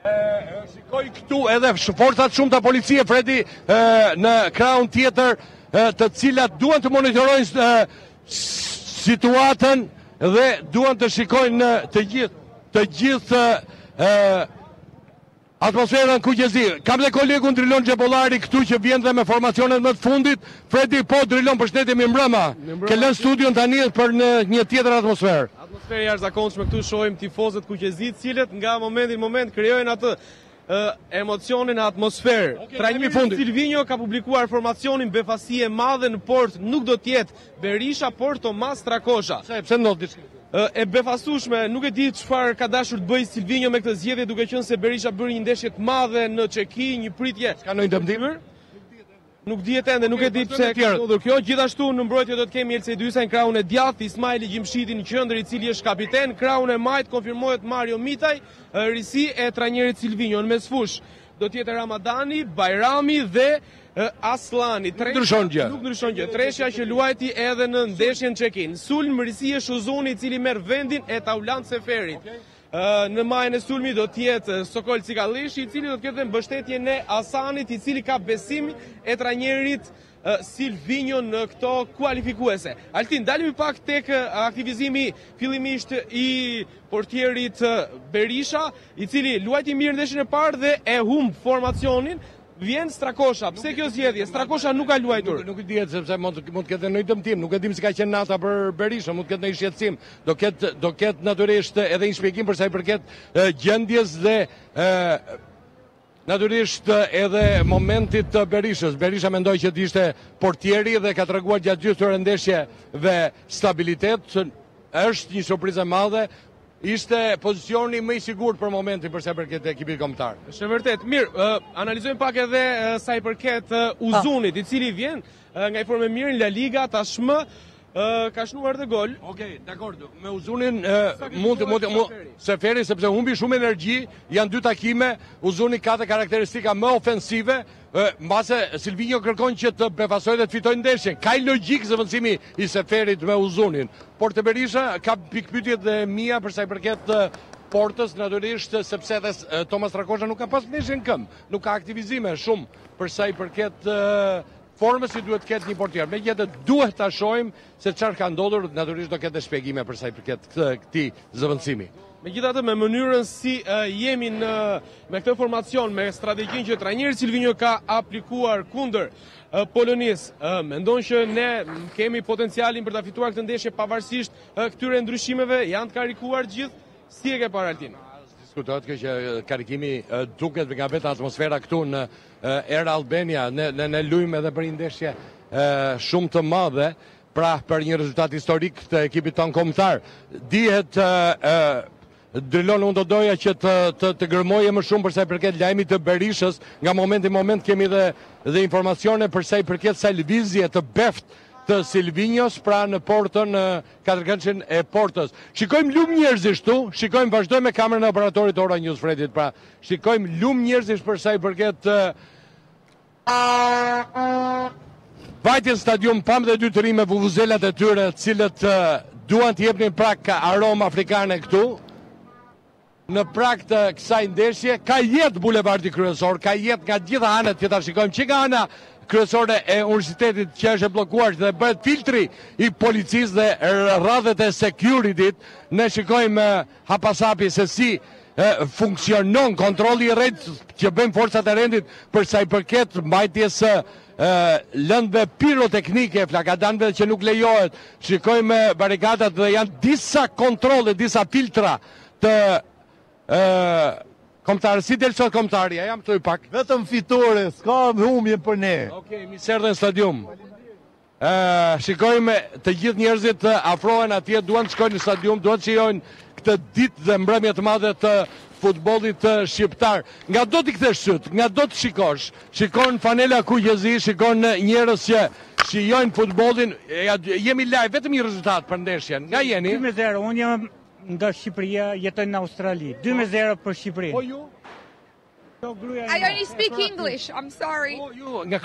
Shikoj këtu edhe forca të shumta policie, Fredi, në krahun tjetër, të cilat duan të monitorojnë situatën dhe duan të shikojnë të gjithë, të gjithë atmosferën kuqezi. Kam dhe kolegun Drilon Xhepollari këtu që vjen dhe me formacionet më të fundit. Fredi, po, Drilon, përshëndetje, mirëmbrëma. Ke lënë studion tani për një tjetër atmosferë. Atmosferë e jashtëzakonshme këtu shohim tifozët kuqezi të cilët nga momenti në moment krijojnë atë emocionin e atmosferës. Lajmi i fundit. Silvinjo ka publikuar formacionin befasi e madhe në portë nuk do të jetë Berisha por Tomas Strakosha. Pse pse ndodhi kjo? E befasueshme, nuk e di çfarë ka dashur të bëjë Silvinjo me këtë zgjedhje duke qenë se Berisha bëri një ndeshje të madhe në Çeki, një pritje. S'ka ndonjë dëmtim? Nuk dihet ende, nuk e di pse ka ndodhur kjo. Gjithashtu në mbrojtje do të kemi Elseid Hysajn, krahun e djathtë, Ismajli, Gjimshiti në qendër, i cili është kapiten, krahun e majtë konfirmohet Mario Mitaj, risi e trajnerit Silvinjo. Në mesfushë do të jetë Ramadani, Bajrami dhe Asllani. Nuk ndryshon gjë. Nuk ndryshon gjë. Treshja që luajti edhe në ndeshjen Çekin. Sulm risi është Uzuni i cili merr vendin e Taulant Seferit. Në majën e sulmit do të jetë Sokol Cikalleshi, i cili do të ketë dhe mbështetjen e Asanit, i cili ka besimin e trajnerit Silvinjo në këto kualifikuese. Altin, ndalemi pak tek aktivizimi fillimisht i portierit Berisha, i cili luajti mirë ndeshjen e parë dhe e humb formacionin, Vjen Strakosha, pse kjo zgjedhje, Strakosha nuk ka luajtur. Nuk i dihet sepse mund të ketë ndonjë dëmtim, nuk e dimë si ka qenë nata për Berishën, mund të ketë ndonjë shqetësim. Do ketë do ketë natyrisht edhe një shpjegim për sa i përket gjendjes dhe natyrisht edhe momentit të Berishës. Berisha mendoj që ishte portieri dhe ka treguar gjatë gjithë këtyre ndeshjeve stabilitet. Është një surprizë e madhe, Ishte pozicioni më i sigurt për momentin për sa i përket ekipit kombëtar. Është vërtet. Mirë, analizojmë pak edhe sa i përket po. Uzunit, i cili vjen nga një formë e mirë në La Liga tashmë ka shnuar dhe gol. Okej, okay, dakor. Me Uzunin mund të mund të Seferi sepse humbi shumë energji, janë dy takime, Uzuni ka ato karakteristika më ofensive, Mbase Silvinjo kërkon që të befasojë dhe të fitojë ndeshjen. Ka logjikë zëvendësimi i Seferit me Uzunin, por te Berisha kam pikëpyetjet e mia për sa i përket portës natyrisht sepse edhe Tomas Strakosha nuk ka pas ndeshje në këmbë, nuk ka aktivizime shumë për sa i përket formës që duhet të ketë një portier. Megjithatë duhet ta shohim Se çar ka ndodhur, natyrisht do ketë dhe shpjegime për sa i përket këtë këtij zëvendësimi. Megjithatë me mënyrën si jemi në me këtë formacion, me strategjinë që trajneri Silvinjo ka aplikuar kundër Polonisë, mendon që ne kemi potencialin për ta fituar këtë ndeshje pavarësisht këtyre ndryshimeve, janë të karikuar gjithë, si e ke parë Altin? S'diskutohet kjo që karikimi duket nga vetë atmosfera këtu në Air Albania, ne ne lujmë edhe për një ndeshje shumë të madhe, pra për një rezultat historik të ekipit tonë kombëtar. Dihet Drilon unë do doja që të të, të gërmoja më shumë për sa i përket lajmit të Berishës, nga momenti në moment kemi dhe dhe informacione për sa i përket kësaj lëvizje të befte të Silvinjos pra në portën në katërkëndshin e portës. Shikojmë lumë njerëzish këtu, shikojmë vazhdojmë me kamerën e operatorit Ora News Fredit pra Shikojmë lumë njerëzish për sa i përket vajtjes në stadium pamë dhe dy trima me vuvuzelat e tyre të cilët duan të jepnin pak aromë afrikane këtu. Në prag të kësaj ndeshje ka jetë, bulevardi kryesor, ka jetë nga të gjitha anët që ta shikojmë që nga ana kryesore e universitetit që është bllokuar dhe bëhet filtri i policisë dhe radhët e security-t. Ne shikojmë hap pas hapi se si funksionon kontrolli i rreptë që bëjnë forcat e rendit përsa i përket mbajtjes së lëndëve piroteknike, flakadanve që nuk lejohet, shikojmë barrikadat dhe janë disa kontrolle, disa filtra të kombëtares, si del sot kombëtarja, jam të i pak. Vetëm fitore, s'ka humje për ne. Oke, mirë se erdhe në stadium. Shikojmë të gjithë njerëzit të afrohen atje, duan të shkojnë në stadium, duan të shijojnë këtë ditë dhe mbrëmje të madhe të futbollit shqiptar. Ngado t'i kthesh sytë, ngado të shikosh? Shikon fanela kuqezi, shikon njerëz që shijojnë futbollin. Jemi live, vetëm një rezultat për ndeshjen. Nga jeni? 2 me 0, unë jam nga Shqipëria, jetoj në Australi. 2 me 0 për Shqipërinë. Po ju? I only speak English, I'm sorry. Po ju, nga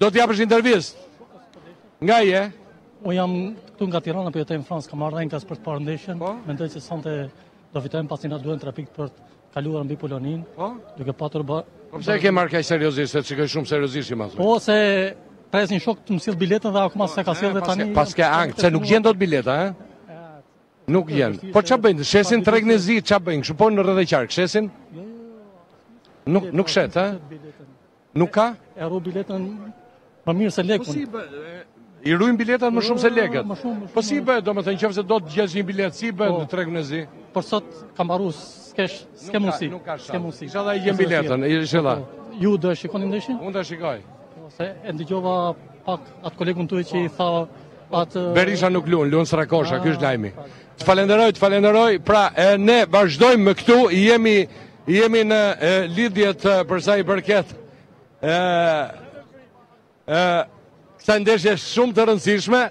Do të japësh intervistë. Nga je? Unë jam këtu nga Tirana, po jetoj në Francë, kam ardhur enkas për të parë ndeshjen. Po? Mendoj se sonte do fitojmë pasi na duhen tre pikë për të kaluar mbi Poloninë. Po? Duke patur bë... Po pse e ke marrë kaq seriozisht, se të shikoj shumë serioz jashtë mase? Po se pres një shok të më sjellë biletën dhe akoma s'e ka sjellë dhe tani. Paske ankth, pse nuk gjen dot bileta, ë? Nuk gjen. Po ç'a bëjnë? Shesin në treg të zi, ç'a bëjnë? Kështu po rreth e qark, shesin? Nuk nuk shet, ë? Nuk ka? E ruan biletën më mirë se lekun. Po si bë, i ruajnë biletat më shumë se jo, lekët. Më shumë, më shumë. Po si bëhet, domethënë në qoftë se do të gjesh një biletë, si bëhet po. në tregun e zi? Por sot kam ardhur, s'kesh, s'ke mundësi. Nuk ka shumë. S'ke Ishalla e gjen biletën, ishalla. Po, po. Ju do e shikoni ndeshjen? Unë do e shikoj. Se e ndigjova pak atë kolegun tënd që i tha atë... Berisha nuk lun, lun Strakosha, ah, ky është lajmi. Të falenderoj, të falenderoj. Pra, ne vazhdojmë këtu, jemi Jemi në lidhje për sa i përket kësaj ndeshje shumë të rëndësishme.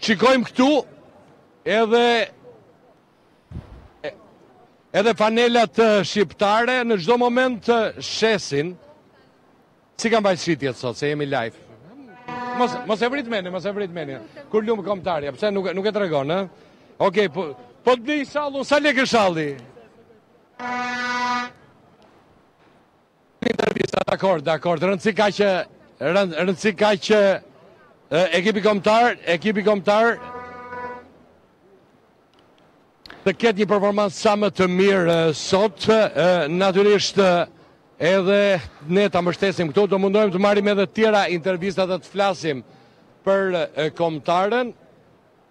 Shikojmë këtu edhe edhe fanelat shqiptare në çdo moment të shesin. Si kanë vajtur shitjet sot, se jemi live. Mos e vrit mendjen, mos e vrit mendjen. Kur luan kombëtarja, pse nuk e tregon, në? Okej, po, po të blej shall, sa lekë shalli? Intervista, dakord, dakord. Rëndësi ka që rëndësi ka që ekipi kombëtar, ekipi kombëtar të ketë një performancë sa më të mirë sot, natyrisht edhe ne ta mbështesim këtu, do mundohemi të marrim edhe tjera intervista dhe të flasim për kombëtaren.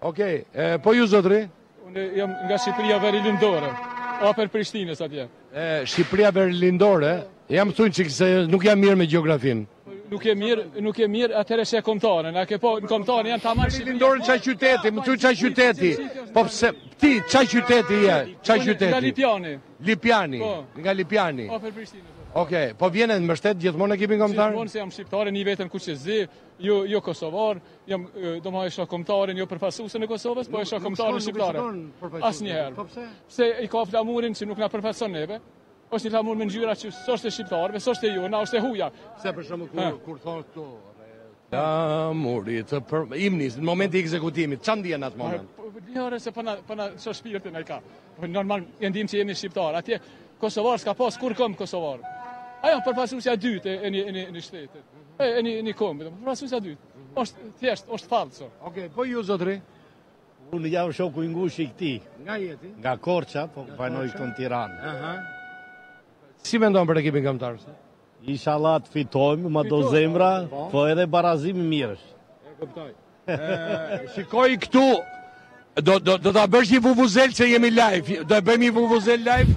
Ok, po ju zotri? Unë jam nga Shqipëria verilindore, afër Prishtinës atje. Shqipëria verilindore? Domethënë se nuk jam mirë me gjeografinë. Nuk je mirë, nuk je mirë, atëherë sheh kombëtaren, a ke po, në kombëtaren janë tamam Shqipëria. Verilindore ça qyteti, më thuaj ça qyteti, po pse, ti, ça qyteti je, ça qyteti? Nga Lipjani. Lipjani, po. nga Lipjani. Afër Prishtinës. Ok, po vjen e mbështet, gjithmonë ekipin kombëtar? Gjithmonë se jam shqiptar, një veten kuqezi, jo, jo kosovar, Jam, domethënë e shoh kombëtaren, jo përfaqësuesen e Kosovës, po e shoh kombëtaren shqiptare. Asnjëherë. Po pse? Se i ka flamurin që nuk na përfaqëson neve? Është një flamur me ngjyra që s'është e shqiptarëve, s'është e jona, është e huaja. Pse për shembull kur kur thotë to, Flamuri të për... Himni, në momentin e ekzekutimit, ça ndjen atë moment? Po, po, Njëre se përna, po përna po që shpirtin e ka. Normal, e ndijmë që jemi shqiptarë. Atje, kosovar s'ka pas kurrë komb kosovar. Ajo, përfaqësuesja e dytë e një shtetit. E, e një, një kombi, përfaqësuesja e dytë. Është thjesht, është fallso. Oke, po ju, zotëri? Unë jam shoku i ngushtë i këtij. Nga je ti? Nga Korça, po banoj këtu në Tiranë. Aha. Si mendon për ekipin kombëtar sot? Ishalla të fitojmë, ma do zemra, po. po edhe barazimi mirë është. E kuptoj. Shikoj këtu, do, do, do të bësh një vuvuzel që jemi live, do e bëjmë një vuvuzel live?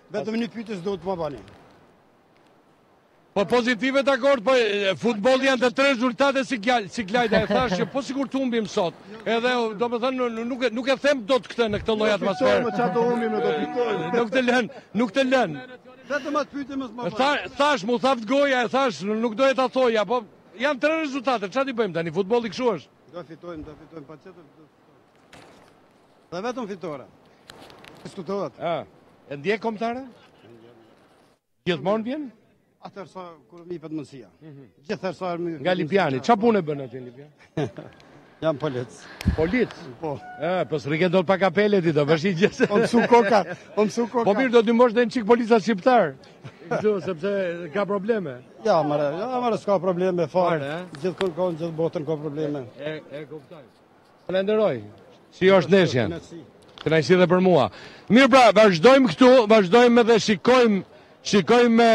Vetëm një pyetje s'do të më bëni. Po pozitive dakord, po futbolli janë tre rezultate si, si kujtdo e thashë që po sikur të humbim sot. Edhe domethënë nuk nuk e them dot këtë në këtë lloj atmosfere. Po çfarë do humbim në do fitojmë. Nuk të lën, nuk të lën. Vetëm atë pyetje mos më bëj. Thashë, m'u thaftë goja, e thashë, nuk doja ta thoja, po janë tre rezultate, çfarë t'i bëjmë tani? Futbolli kështu është. Do fitojmë, do fitojmë, patjetër. Dhe vetëm fitore. Diskutohet. Ah, e ndjek kombëtaren? Gjithmonë vjen? Atëherë sa kur më jepet mundësia. Mhm. Gjithëherë sa më Nga Lipjani, çfarë punë bën aty në Lipjan? Jam polic. Polic? Po. E, po s'rrike dot pa kapele ti, domethënë gjithë. Po mësu koka, po mësu koka. Po mirë, do t'i mësosh dhe një çikë policët shqiptarë. Kështu, sepse ka probleme. Ja, mërë, ja, mërë, s'ka probleme fare. Gjithkun ka, gjithë botën ka probleme. E, e, kuptoj. Faleminderit. Si është ndeshja? Kënaqësi dhe për mua. Mirë pra, vazhdojmë këtu, vazhdojmë edhe shikojmë, shikojmë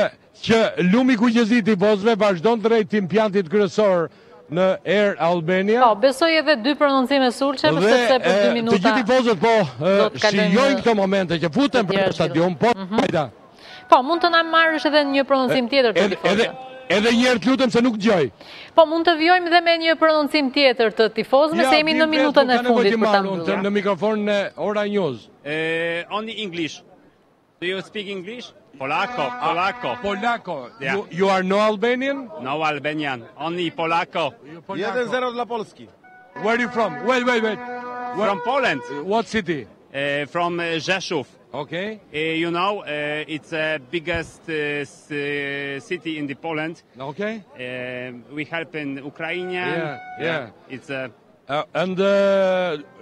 që lumi kuqezi i tifozëve vazhdon drejt impiantit kryesor në Air Albania. Po, besoj edhe dy prononcime Sulçe, sepse për dy minuta... Dhe të gjithë tifozët po shijojnë këto momente që futen në stadium, po, mhm. hajda. Po, mund të na marrësh edhe një prononcim tjetër të tifozëve. Edhe një herë të lutem se nuk dëgjoj. Po, mund të vijojmë edhe me një prononcim tjetër të tifozëve se jemi në minutën e fundit për ta mbyllur. Në mikrofon në Ora News. Eh, only English. Do you speak English? Polako, ah, Polako. Polako. You, you are no Albanian? No Albanian, only Polako. Jeden zero dla Polski. Where are you from? Wait, wait, wait. Where? From Poland. What city? Uh, from eh, Rzeszów. Okay. Uh, you know, uh, it's the uh, biggest uh, city in the Poland. Okay. we help in Ukraine. Yeah, yeah. yeah. It's a. and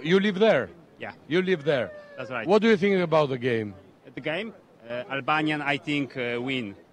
you live there. Yeah. You live there. That's right. What do you think about the game? The game? Uh, Albanian, I think, uh, win.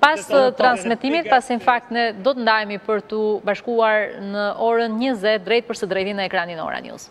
Pas transmetimit, pasi në fakt ne do të ndahemi për t'u bashkuar në orën 20 drejtpërsëdrejti në ekranin e Ora News.